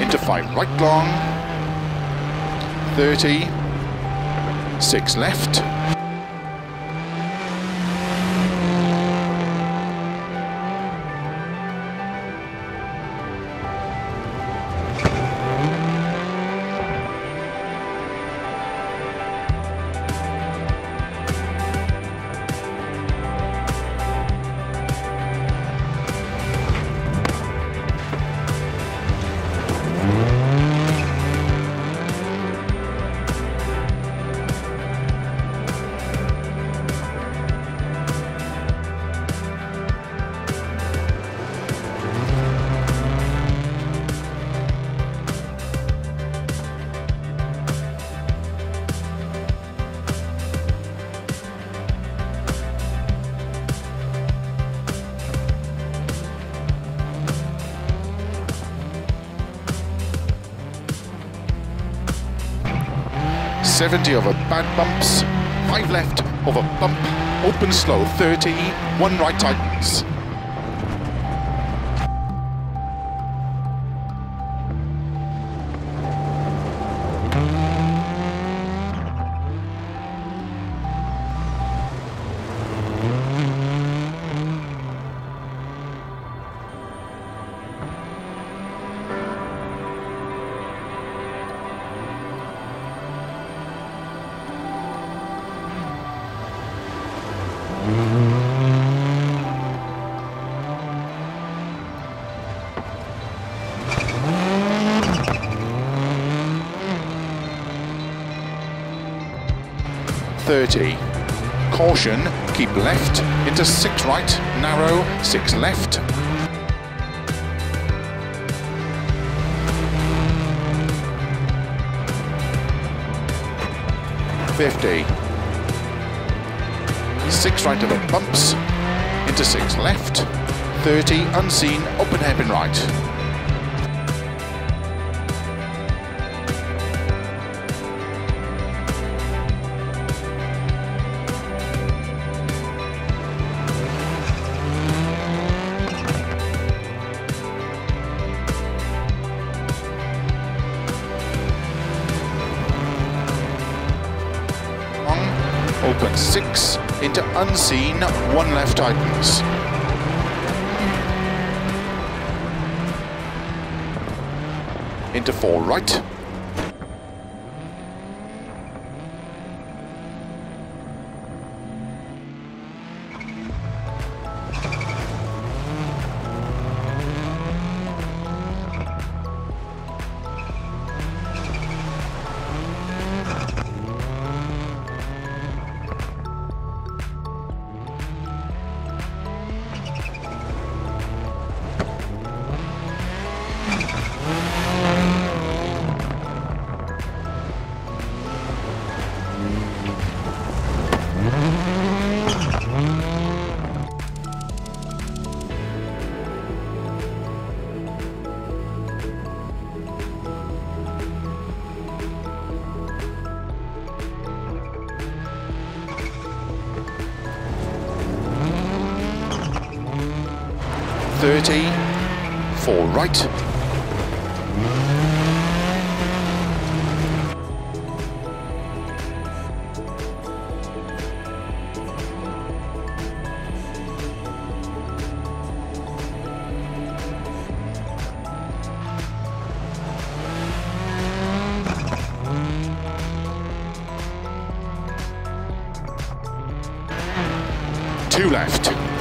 Into 5 right long. 30. 6 left. Seventy over bad bumps. Five left over bump. Open slow. 30. One right tightens. Thirty. Caution. Keep left into six right. Narrow. Six left. Fifty. Six right over bumps. Into six left. 30 unseen, open hairpin right. Open six into unseen, one left tightens. Into four right. Thirty. Four right. Two left.